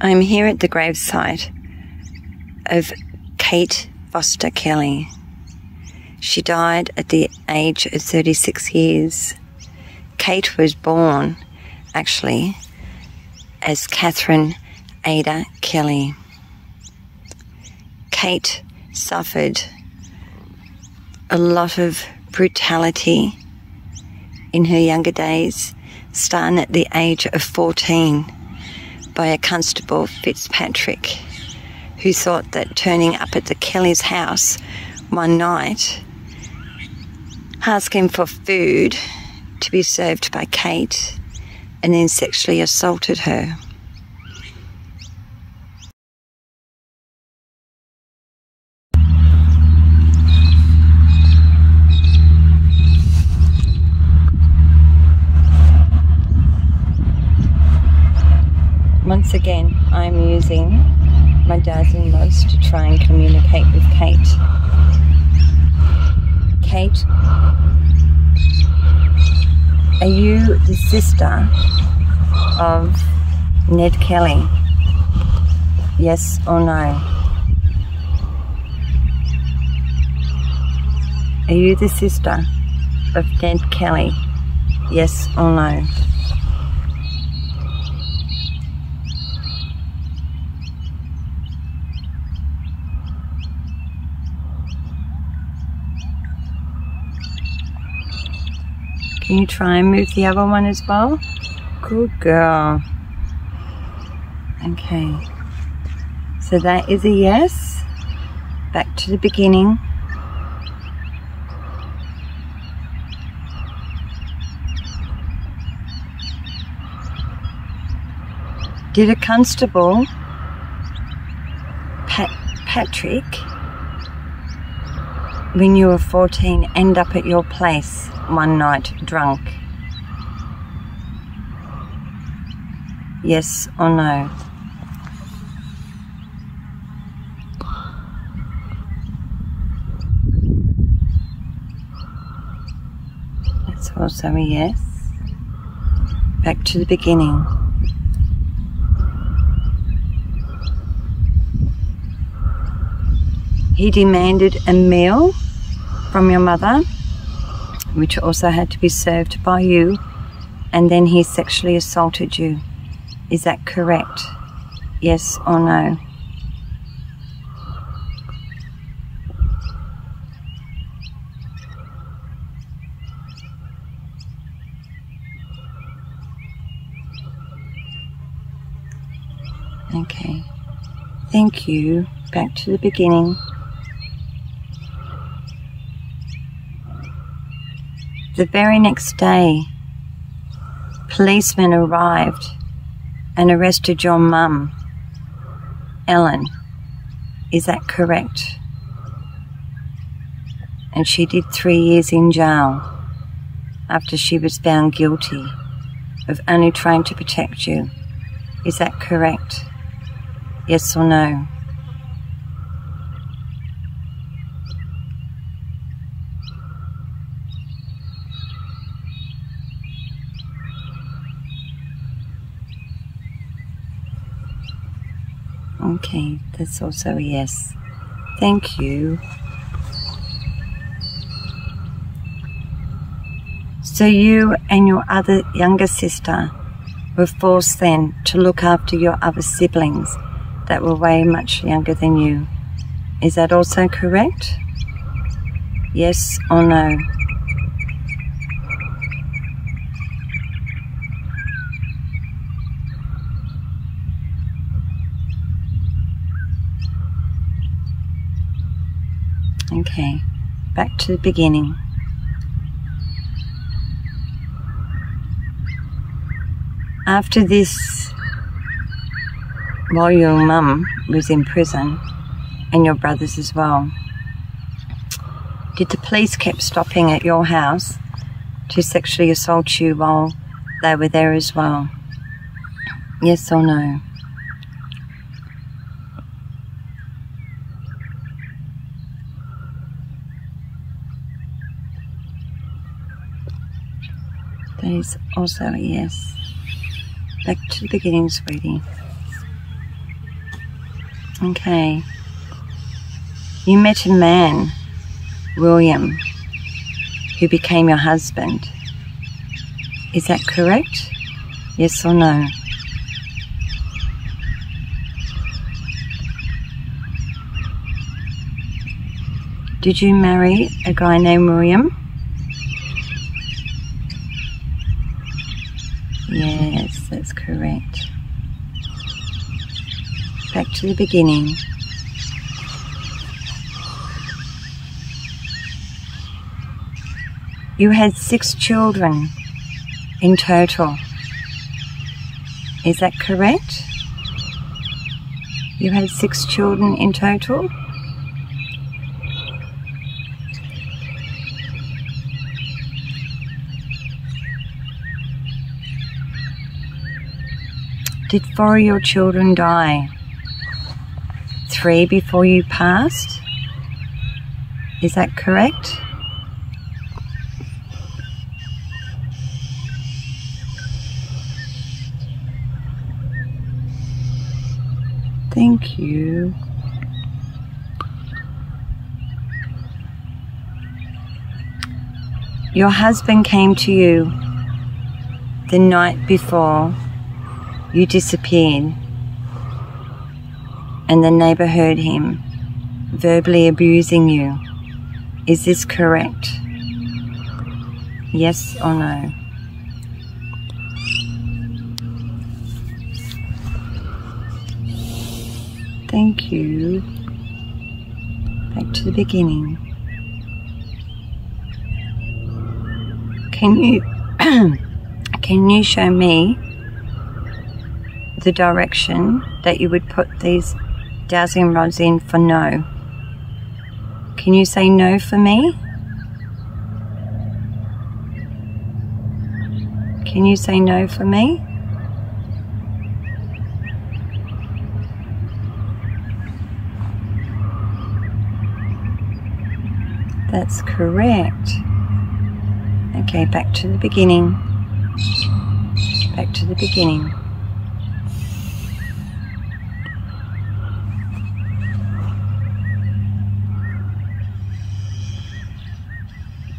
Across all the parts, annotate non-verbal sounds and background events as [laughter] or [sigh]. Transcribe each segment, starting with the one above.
I'm here at the gravesite of Kate Foster Kelly. She died at the age of 36 years. Kate was born, actually, as Catherine Ada Kelly. Kate suffered a lot of brutality in her younger days, starting at the age of 14 by a constable Fitzpatrick, who thought that turning up at the Kelly's house one night, asking for food to be served by Kate, and then sexually assaulted her. Once again, I'm using my dowsing rods to try and communicate with Kate. Kate, are you the sister of Ned Kelly? Yes or no? Are you the sister of Ned Kelly? Yes or no? Can you try and move the other one as well? Good girl. Okay. So that is a yes. Back to the beginning. Did a constable, Pat, Patrick, when you were 14, end up at your place one night drunk? Yes or no? That's also a yes. Back to the beginning. He demanded a meal from your mother, which also had to be served by you, and then he sexually assaulted you. Is that correct? Yes or no? Okay. Thank you. Back to the beginning. The very next day, policemen arrived and arrested your mum, Ellen. Is that correct? And she did three years in jail after she was found guilty of only trying to protect you. Is that correct? Yes or no? Okay, that's also a yes. Thank you. So you and your other younger sister were forced then to look after your other siblings that were way much younger than you. Is that also correct? Yes or no? Okay, back to the beginning. After this, while your mum was in prison, and your brothers as well, did the police keep stopping at your house to sexually assault you while they were there as well? Yes or no? Is also a yes. Back to the beginning, sweetie. Okay. You met a man, William, who became your husband. Is that correct? Yes or no? Did you marry a guy named William? Yes, that's correct. Back to the beginning. You had six children in total. Is that correct? You had six children in total? Did four of your children die? Three before you passed? Is that correct? Thank you. Your husband came to you the night before you disappeared, and the neighbor heard him verbally abusing you. Is this correct? Yes or no? Thank you. Back to the beginning. Can you [clears throat] can you show me the direction that you would put these dowsing rods in for no? Can you say no for me? Can you say no for me? That's correct. Okay, back to the beginning. Back to the beginning.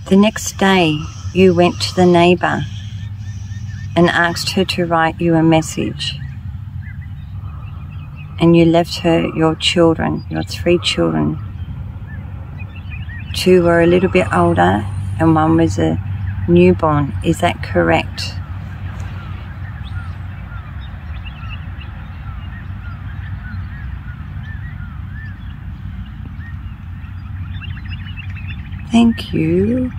The next day, you went to the neighbour and asked her to write you a message. And you left her your children, your three children, two were a little bit older and one was a newborn. Is that correct? Thank you.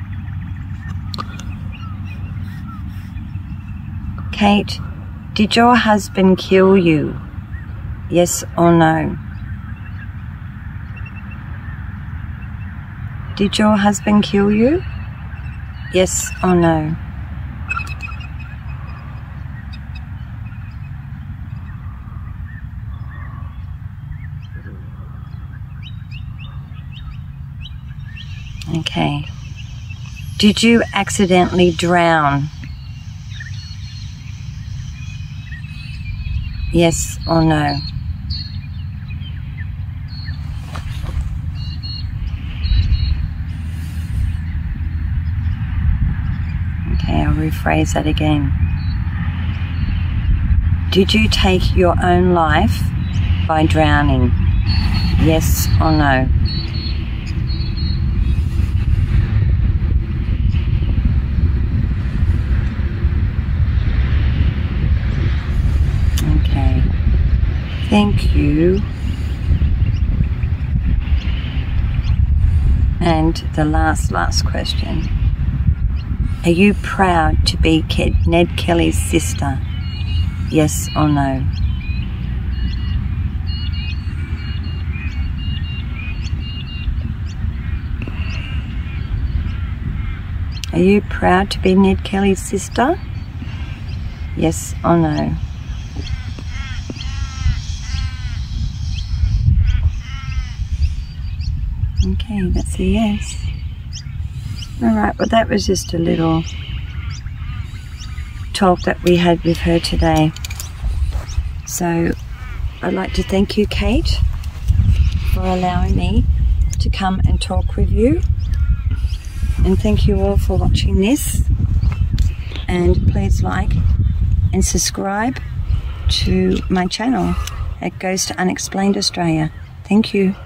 Kate, did your husband kill you? Yes or no? Did your husband kill you? Yes or no? Okay. Did you accidentally drown? Yes or no? Okay, I'll rephrase that again. Did you take your own life by drowning? Yes or no? Okay. Thank you. And the last, last question. Are you proud to be Ned Kelly's sister? Yes or no? Are you proud to be Ned Kelly's sister? Yes or no? Okay, that's a yes. Alright, well that was just a little talk that we had with her today. So I'd like to thank you, Kate, for allowing me to come and talk with you. And thank you all for watching this. And please like and subscribe to my channel. It Ghosts Unexplained Australia. Thank you.